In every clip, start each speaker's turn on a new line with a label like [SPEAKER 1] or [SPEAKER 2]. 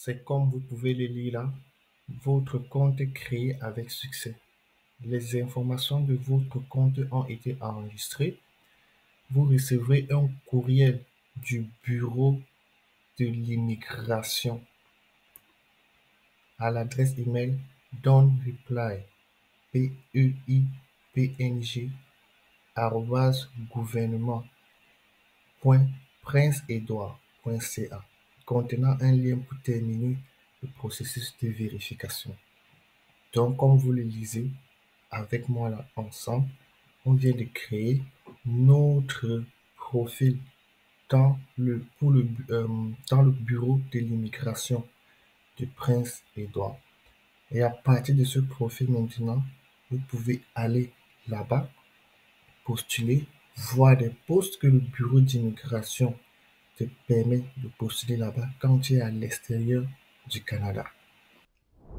[SPEAKER 1] c'est comme vous pouvez le lire là, votre compte est créé avec succès. Les informations de votre compte ont été enregistrées. Vous recevrez un courriel du bureau de l'immigration à l'adresse email p e i p n contenant un lien pour terminer le processus de vérification. Donc, comme vous le lisez avec moi là ensemble, on vient de créer notre profil euh, dans le bureau de l'immigration du prince Édouard. Et à partir de ce profil maintenant, vous pouvez aller là-bas, postuler, voir des postes que le bureau d'immigration te permet de postuler là-bas quand tu es à l'extérieur du Canada.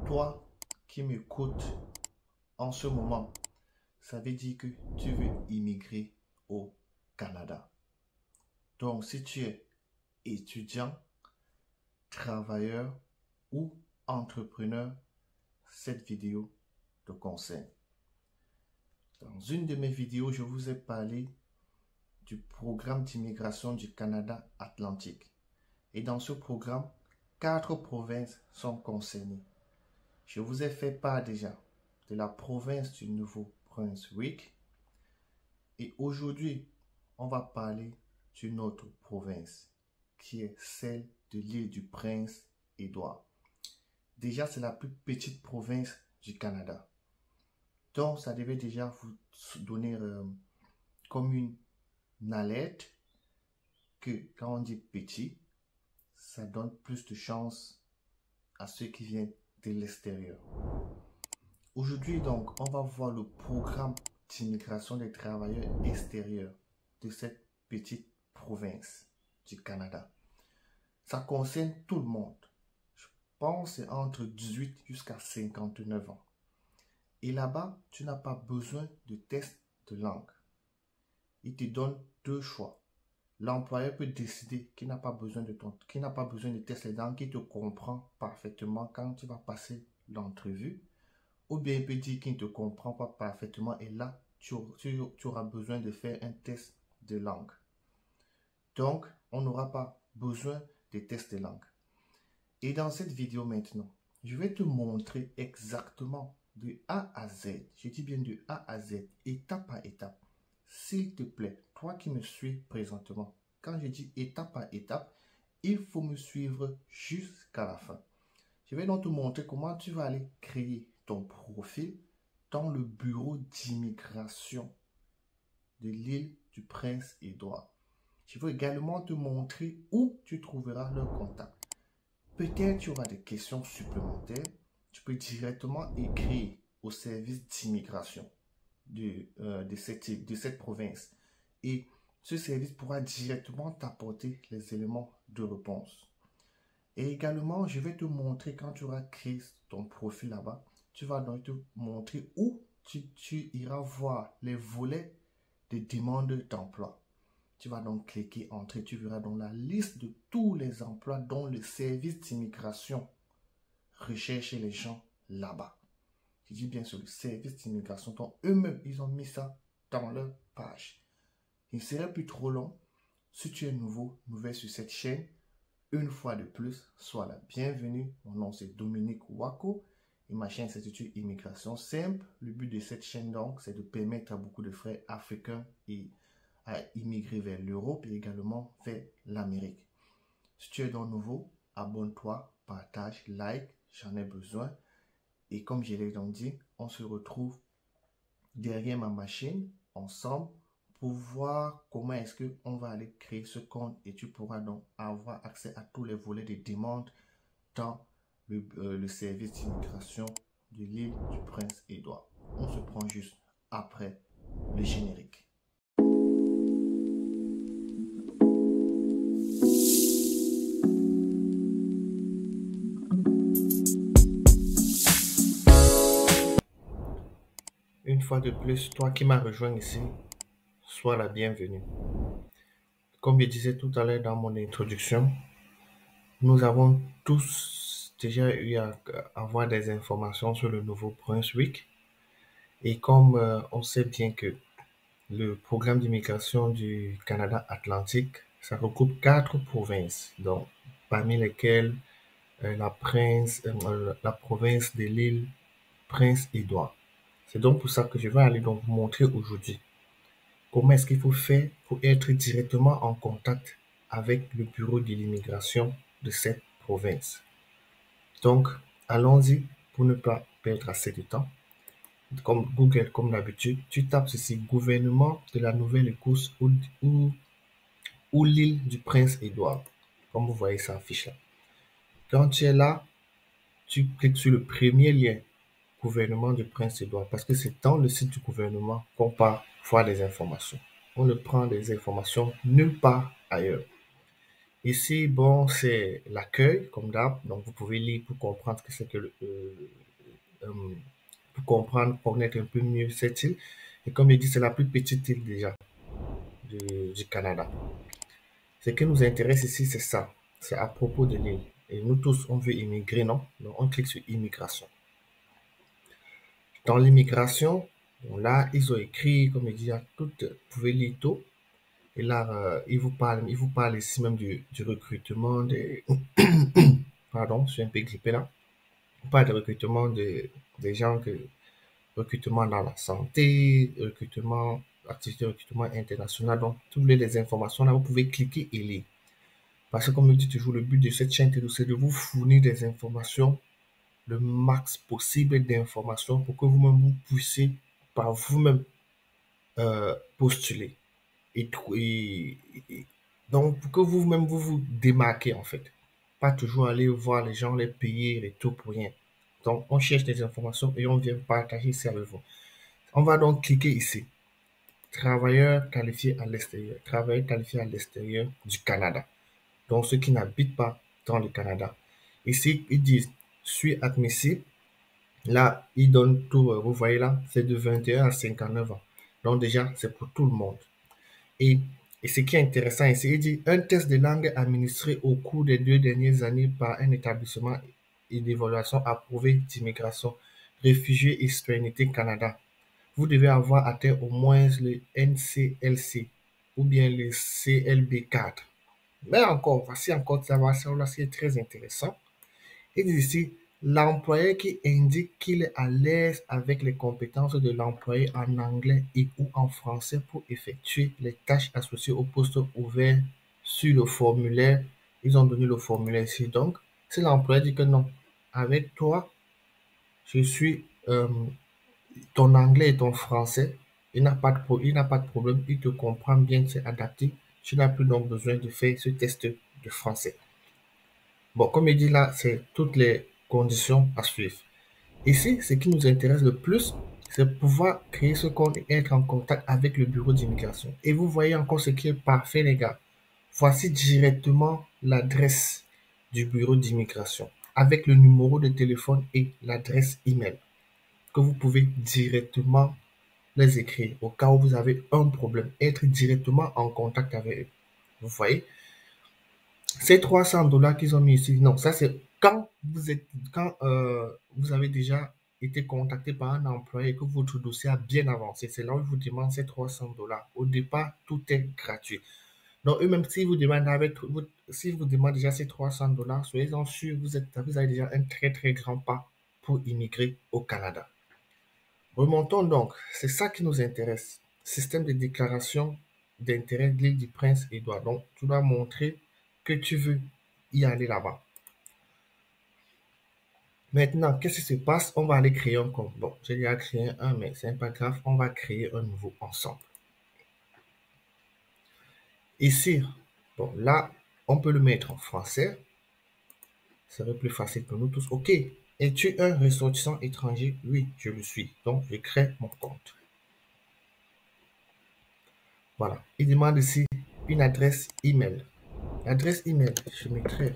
[SPEAKER 1] Toi qui m'écoutes en ce moment, ça veut dire que tu veux immigrer au Canada. Donc, si tu es étudiant, travailleur ou entrepreneur, cette vidéo te concerne. Dans une de mes vidéos, je vous ai parlé du programme d'immigration du Canada Atlantique. Et dans ce programme, quatre provinces sont concernées. Je vous ai fait part déjà de la province du Nouveau-Brunswick. Et aujourd'hui, on va parler d'une autre province, qui est celle de l'île du Prince-Édouard. Déjà, c'est la plus petite province du Canada. Donc, ça devait déjà vous donner euh, comme une alerte que quand on dit petit, ça donne plus de chance à ceux qui viennent de l'extérieur. Aujourd'hui, donc, on va voir le programme d'immigration des travailleurs extérieurs de cette petite province du Canada. Ça concerne tout le monde. Je pense entre 18 jusqu'à 59 ans. Et là-bas, tu n'as pas besoin de test de langue. Il te donne deux choix. L'employeur peut décider qu'il n'a pas besoin de ton, qu'il n'a pas besoin de langue, qu'il te comprend parfaitement quand tu vas passer l'entrevue. Ou bien il peut dire qu'il ne te comprend pas parfaitement et là, tu, tu auras besoin de faire un test de langue. Donc, on n'aura pas besoin de tests de langue. Et dans cette vidéo maintenant, je vais te montrer exactement de A à Z. Je dis bien de A à Z, étape par étape. S'il te plaît, toi qui me suis présentement, quand je dis étape par étape, il faut me suivre jusqu'à la fin. Je vais donc te montrer comment tu vas aller créer ton profil dans le bureau d'immigration de l'île du Prince-Édouard. Je veux également te montrer où tu trouveras leur contact. Peut-être tu auras des questions supplémentaires. Tu peux directement écrire au service d'immigration de, euh, de, cette, province. Et ce service pourra directement t'apporter les éléments de réponse. Et également, je vais te montrer quand tu auras créé ton profil là-bas, tu vas donc te montrer où tu, tu iras voir les volets de demande d'emploi. Tu vas donc cliquer Entrer. Tu verras dans la liste de tous les emplois dont le service d'immigration recherche les gens là-bas. Je dis bien sûr le service d'immigration. Donc eux-mêmes, ils ont mis ça dans leur page. Il ne serait plus trop long. Si tu es nouveau, nouvelle sur cette chaîne, une fois de plus, sois la bienvenue. Mon nom c'est Dominique Wako et ma chaîne s'intitule Immigration Simple. Le but de cette chaîne donc, c'est de permettre à beaucoup de frères africains et à immigrer vers l'Europe et également vers l'Amérique. Si tu es dans nouveau, abonne-toi, partage, like, j'en ai besoin. Et comme je l'ai donc dit, on se retrouve derrière ma machine ensemble pour voir comment est-ce qu'on va aller créer ce compte et tu pourras donc avoir accès à tous les volets de demande dans le, euh, le service d'immigration de l'île du Prince-Édouard. On se prend juste après le générique. De plus, toi qui m'as rejoint ici, sois la bienvenue. Comme je disais tout à l'heure dans mon introduction, nous avons tous déjà eu à avoir des informations sur le Nouveau-Brunswick. Et comme euh, on sait bien que le programme d'immigration du Canada Atlantique, ça regroupe quatre provinces, donc parmi lesquelles euh, la, prince, euh, la province de l'île Prince-Édouard. C'est donc pour ça que je vais aller vous montrer aujourd'hui comment est-ce qu'il faut faire pour être directement en contact avec le bureau de l'immigration de cette province. Donc, allons-y pour ne pas perdre assez de temps. Comme Google, comme d'habitude, tu tapes ceci, gouvernement de la Nouvelle-Écosse ou, ou, l'île du Prince-Édouard. Comme vous voyez, ça affiche là. Quand tu es là, tu cliques sur le premier lien, gouvernement du Prince-Édouard, parce que c'est dans le site du gouvernement qu'on part voir des informations. On ne prend des informations nulle part ailleurs. Ici, bon, c'est l'accueil, comme d'hab. Donc, vous pouvez lire pour comprendre que c'est que le, euh, euh, pour comprendre, connaître un peu mieux cette île. Et comme il dit, c'est la plus petite île déjà du, du Canada. Ce qui nous intéresse ici, c'est ça. C'est à propos de l'île. Et nous tous, on veut immigrer, non? Donc, on clique sur immigration. Dans l'immigration, là, ils ont écrit, comme il dit, à toutes, vous pouvez lire tout. Et là, euh, il vous parle, il vous parle ici même du, du recrutement des, pardon, je suis un peu grippé là. Il parle du recrutement de, des gens que, recrutement dans la santé, recrutement, activité de recrutement international. Donc, toutes les informations là, vous pouvez cliquer et lire. Parce que comme je dis toujours, le but de cette chaîne, c'est de vous fournir des informations, le max possible d'informations pour que vous-même vous puissiez par vous-même euh, postuler. Et, donc, pour que vous-même, vous vous démarquez, en fait. Pas toujours aller voir les gens, les payer et tout pour rien. Donc, on cherche des informations et on vient partager ça avec vous. On va donc cliquer ici. Travailleurs qualifiés à l'extérieur. Travailleurs qualifiés à l'extérieur du Canada. Donc, ceux qui n'habitent pas dans le Canada. Ici, ils disent, suis admissible. Là, ils donnent tout, vous voyez là, c'est de 21 à 59 ans. Donc déjà, c'est pour tout le monde. Et, ce qui est intéressant ici, il dit un test de langue administré au cours des deux dernières années par un établissement et d'évaluation approuvé d'immigration, réfugiés et citoyenneté Canada. Vous devez avoir atteint au moins le NCLC ou bien le CLB4. Mais encore, voici encore ça là, c'est très intéressant. Dit ici, L'employeur qui indique qu'il est à l'aise avec les compétences de l'employé en anglais et ou en français pour effectuer les tâches associées au poste ouvert sur le formulaire. Ils ont donné le formulaire ici. Donc, si l'employeur dit que non, avec toi, je suis euh, ton anglais et ton français, il n'a pas, de, pas de problème, il te comprend bien, c'est adapté. Tu n'as plus donc besoin de faire ce test de français. Bon, comme il dit là, c'est toutes les conditions à suivre. Ici, ce qui nous intéresse le plus, c'est pouvoir créer ce compte et être en contact avec le bureau d'immigration. Et vous voyez encore ce qui est parfait, les gars. Voici directement l'adresse du bureau d'immigration avec le numéro de téléphone et l'adresse email que vous pouvez directement les écrire au cas où vous avez un problème, être directement en contact avec eux. Vous voyez, ces 300 dollars qu'ils ont mis ici, non, ça c'est quand vous êtes, quand euh, vous avez déjà été contacté par un employé et que votre dossier a bien avancé, c'est là où ils vous demandent ces 300 dollars. Au départ, tout est gratuit. Donc, eux-mêmes, s'ils vous demandent avec, si vous demandent déjà ces 300 dollars, soyez-en sûrs, vous, êtes, vous avez déjà un très, très grand pas pour immigrer au Canada. Remontons donc, c'est ça qui nous intéresse. Système de déclaration d'intérêt de l'île du Prince-Édouard. Donc, tu dois montrer que tu veux y aller là-bas. Maintenant, qu'est-ce qui se passe? On va aller créer un compte. Bon, j'ai déjà créé un, mais c'est pas grave. On va créer un nouveau ensemble. Ici, bon, là, on peut le mettre en français. Ce serait plus facile pour nous tous. OK. Es-tu un ressortissant étranger? Oui, je le suis. Donc, je crée mon compte. Voilà. Il demande ici une adresse email. L'adresse email, je mettrai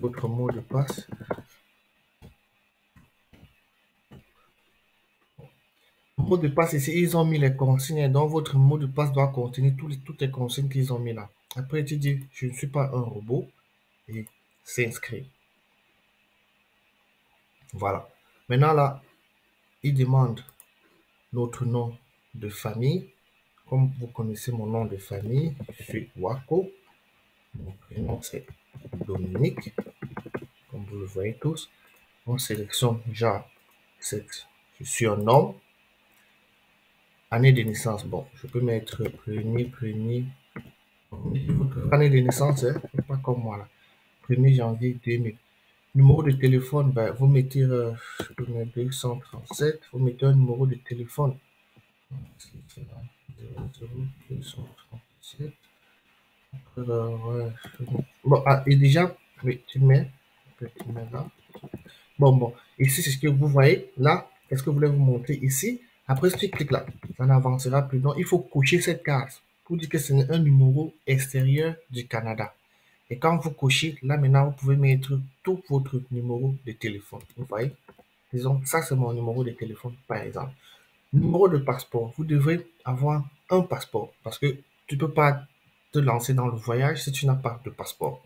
[SPEAKER 1] votre mot de passe. Mot de passe ici, ils ont mis les consignes. Donc, votre mot de passe doit contenir toutes les consignes qu'ils ont mis là. Après, tu dis, je ne suis pas un robot. Et s'inscrit. Voilà. Maintenant, là, il demande notre nom de famille. Comme vous connaissez mon nom de famille, je suis Wako. Mon prénom, c'est Dominique. Comme vous le voyez tous. On sélectionne déjà cette. Je homme. Année de naissance. Bon, je peux mettre premier, premier. Année de naissance, hein, pas comme moi là. 1er janvier 2000. Numéro de téléphone, ben, vous mettez euh, 237, vous mettez un numéro de téléphone. Bon, ah, et déjà, tu mets, tu mets là. Bon, bon, ici, c'est ce que vous voyez. Là, qu'est-ce que je voulais vous montrer ici? Après, si tu cliques là, ça n'avancera plus. Donc, il faut cocher cette case pour dire que c'est un numéro extérieur du Canada. Et quand vous cochez, là maintenant, vous pouvez mettre tout votre numéro de téléphone. Vous voyez? Disons, ça c'est mon numéro de téléphone, par exemple. Numéro de passeport. Vous devrez avoir un passeport parce que tu peux pas te lancer dans le voyage si tu n'as pas de passeport.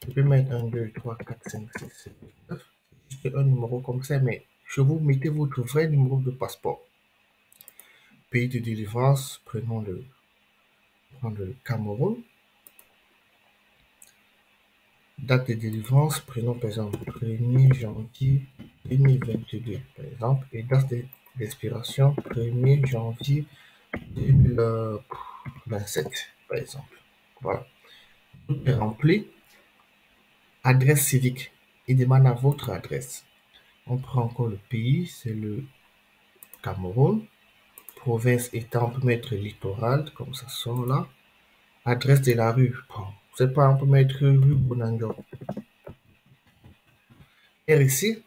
[SPEAKER 1] Tu peux mettre 1, 2, 3, 4, 5, 6, 7, 8, 9. Juste un numéro comme ça, mais je vous mettez votre vrai numéro de passeport. Pays de délivrance, prenons le, prenons le Cameroun. Date de délivrance, prenons par exemple 1er janvier 2022, par exemple, et date d'expiration 1er janvier 2027, par exemple. Voilà. Tout rempli. Adresse civique. Il demande à votre adresse. On prend encore le pays, c'est le Cameroun. Province, état, on peut mettre littoral, comme ça sort là. Adresse de la rue. C'est pas, on peut mettre rue Bonango. Et ici,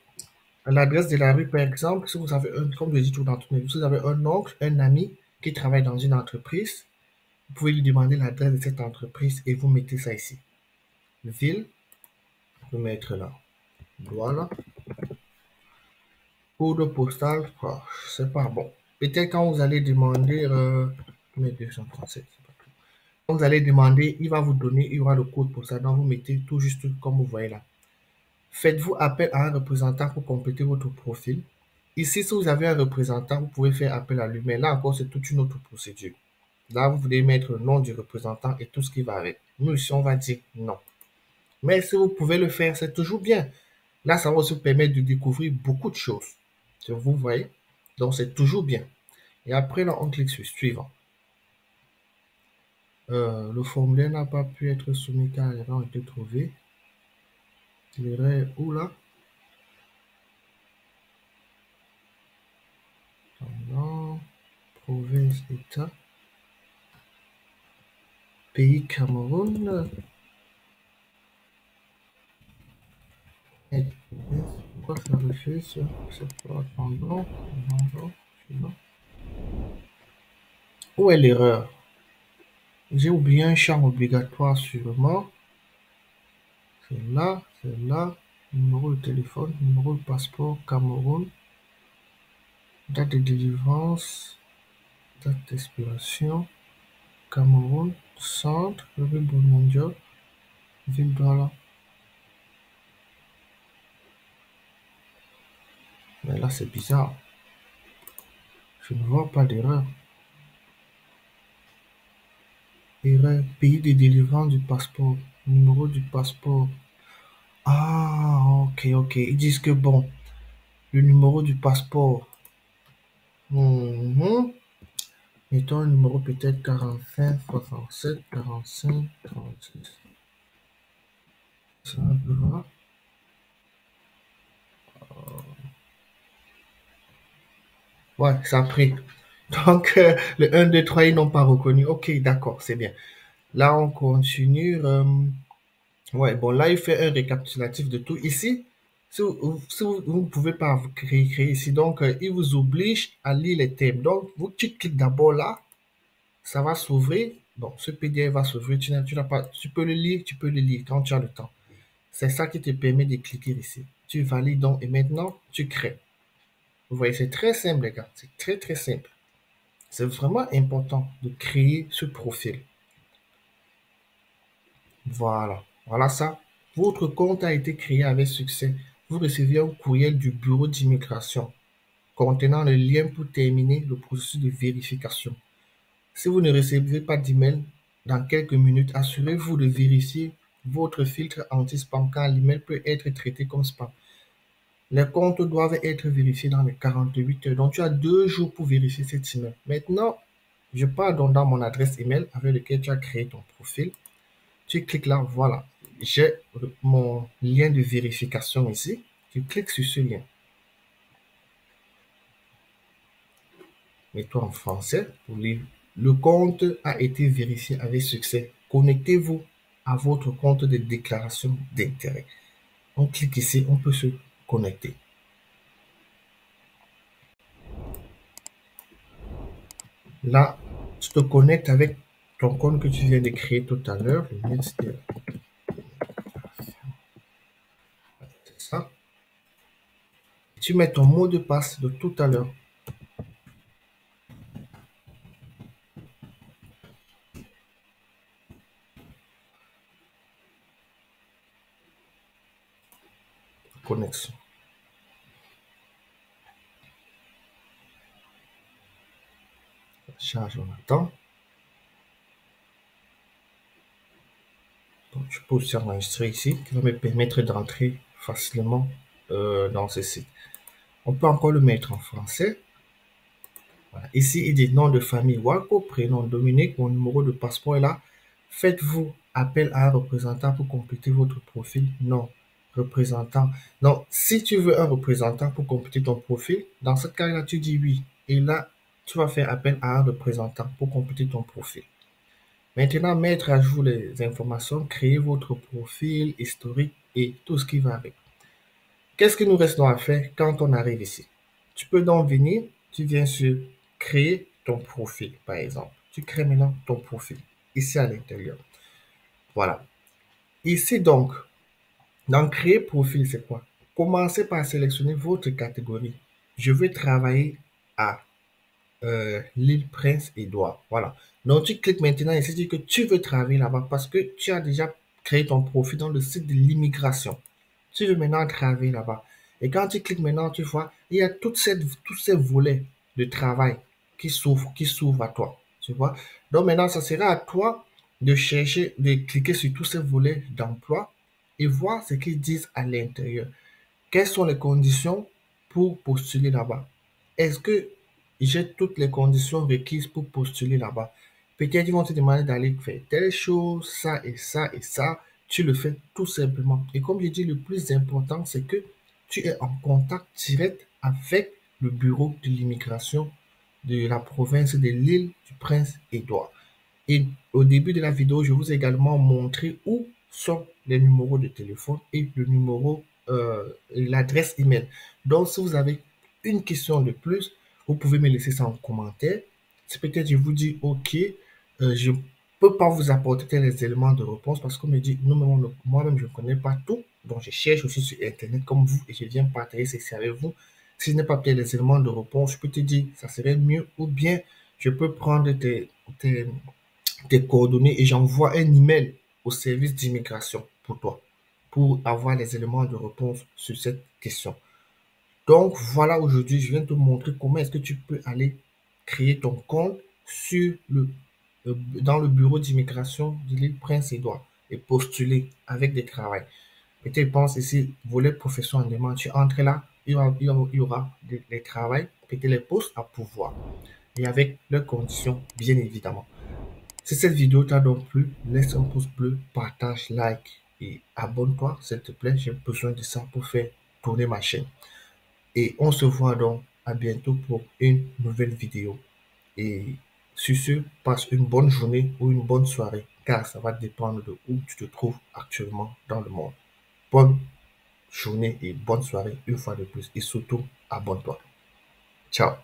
[SPEAKER 1] l'adresse de la rue, par exemple, si vous avez un, comme je dis tout dans mes si vous avez un oncle, un ami qui travaille dans une entreprise, vous pouvez lui demander l'adresse de cette entreprise et vous mettez ça ici. Ville, vous mettre là. Voilà. Code postal, c'est pas bon. Peut-être quand vous allez demander, euh, 237, vous allez demander, il va vous donner, il y aura le code ça. Donc, vous mettez tout juste comme vous voyez là. Faites-vous appel à un représentant pour compléter votre profil. Ici, si vous avez un représentant, vous pouvez faire appel à lui. Mais là encore, c'est toute une autre procédure. Là, vous voulez mettre le nom du représentant et tout ce qui va avec. Nous, ici, on va dire non. Mais si vous pouvez le faire, c'est toujours bien. Là, ça va vous permettre de découvrir beaucoup de choses. Vous voyez? Donc, c'est toujours bien. Et après, là, on clique sur suivant. Euh, le formulaire n'a pas pu être soumis car l'erreur a été trouvée. L'erreur où là? Province, État. Pays Cameroun. Pourquoi ça refuse pas. Où est l'erreur? J'ai oublié un champ obligatoire sûrement. C'est là, c'est là. Numéro de téléphone, numéro de passeport, Cameroun. Date de délivrance, date d'expiration, Cameroun, centre, ville Douala. Mais là, c'est bizarre. Je ne vois pas d'erreur. Erreur, pays de délivrance du passeport, numéro du passeport. Ah, ok, ok. Ils disent que bon, le numéro du passeport. Mhm. Mettons un numéro peut-être 45, 67, 45, 36. C'est un peu rare. Ouais, ça a pris. Donc, euh, le 1, 2, 3, ils n'ont pas reconnu. Ok, d'accord, c'est bien. Là, on continue. euh, ouais, bon, là, il fait un récapitulatif de tout. Ici, si vous vous- ne pouvez pas vous créer, ici, donc euh, il vous oblige à lire les thèmes. Donc, vous tu cliques d'abord là, ça va s'ouvrir. Bon, ce PDF va s'ouvrir. Tu tu peux le lire, tu peux le lire quand tu as le temps. C'est ça qui te permet de cliquer ici. Tu valides donc et maintenant tu crées. Vous voyez, c'est très simple les gars. C'est très très simple. C'est vraiment important de créer ce profil. Voilà. Voilà ça. Votre compte a été créé avec succès. Vous recevez un courriel du bureau d'immigration contenant le lien pour terminer le processus de vérification. Si vous ne recevez pas d'email dans quelques minutes, assurez-vous de vérifier votre filtre anti-spam car l'email peut être traité comme spam. Les comptes doivent être vérifiés dans les 48 heures. Donc, tu as deux jours pour vérifier cet email. Maintenant, je pars dans mon adresse email avec laquelle tu as créé ton profil. Tu cliques là, voilà. J'ai mon lien de vérification ici. Tu cliques sur ce lien. Mets-toi en français pour lire. Le compte a été vérifié avec succès. Connectez-vous à votre compte de déclaration d'intérêt. On clique ici, on peut se connecter. Là, tu te connectes avec ton compte que tu viens de créer tout à l'heure ça. Tu mets ton mot de passe de tout à l'heure. connexion. Charge, on attend. Donc, je peux aussi enregistrer ici, qui va me permettre d'entrer facilement euh, dans ce site. On peut encore le mettre en français. Ici, il dit nom de famille Waco, prénom Dominique, mon numéro de passeport est là. Faites-vous appel à un représentant pour compléter votre profil Non représentant. Donc, si tu veux un représentant pour compléter ton profil, dans ce cas-là, tu dis oui. Et là, tu vas faire appel à un représentant pour compléter ton profil. Maintenant, mettre à jour les informations, créer votre profil historique et tout ce qui va avec. Qu'est-ce que nous restons à faire quand on arrive ici? Tu peux donc venir, tu viens sur créer ton profil, par exemple. Tu crées maintenant ton profil ici à l'intérieur. Voilà. Ici, donc, dans créer profil, c'est quoi? Commencez par sélectionner votre catégorie. Je veux travailler à euh, l'île Prince-Édouard. Voilà. Donc, tu cliques maintenant et c'est dit que tu veux travailler là-bas parce que tu as déjà créé ton profil dans le site de l'immigration. Tu veux maintenant travailler là-bas. Et quand tu cliques maintenant, tu vois, il y a toutes ces, tous ces volets de travail qui s'ouvrent, qui s'ouvrent à toi. Tu vois? Donc maintenant, ça sera à toi de chercher, de cliquer sur tous ces volets d'emploi et voir ce qu'ils disent à l'intérieur. Quelles sont les conditions pour postuler là-bas? Est-ce que j'ai toutes les conditions requises pour postuler là-bas? Peut-être ils vont te demander d'aller faire telle chose, ça et ça et ça. Tu le fais tout simplement. Et comme je dis, le plus important, c'est que tu es en contact direct avec le bureau de l'immigration de la province de l'île du Prince-Édouard. Et au début de la vidéo, je vous ai également montré où sont les numéros de téléphone et le numéro, euh, l'adresse email. Donc, si vous avez une question de plus, vous pouvez me laisser ça en commentaire. Si peut-être je vous dis, OK, euh, je peux pas vous apporter les éléments de réponse parce qu'on me dit, moi-même, je ne connais pas tout. Donc, je cherche aussi sur Internet comme vous et je viens partager ceci avec vous. Si je n'ai pas peut-être les éléments de réponse, je peux te dire, ça serait mieux ou bien je peux prendre tes, tes, coordonnées et j'envoie un email au service d'immigration pour toi, pour avoir les éléments de réponse sur cette question. Donc voilà, aujourd'hui, je viens te montrer comment est-ce que tu peux aller créer ton compte sur le, dans le bureau d'immigration de l'île Prince-Édouard et postuler avec des travails. Peut-être pense ici, volet profession en tu entres là, il y aura, des, des travails, peut-être les postes à pouvoir. Et avec leurs conditions, bien évidemment. Si cette vidéo t'a donc plu, laisse un pouce bleu, partage, like et abonne-toi s'il te plaît. J'ai besoin de ça pour faire tourner ma chaîne. Et on se voit donc à bientôt pour une nouvelle vidéo. Et sur ce, passe une bonne journée ou une bonne soirée car ça va dépendre de où tu te trouves actuellement dans le monde. Bonne journée et bonne soirée une fois de plus et surtout abonne-toi. Ciao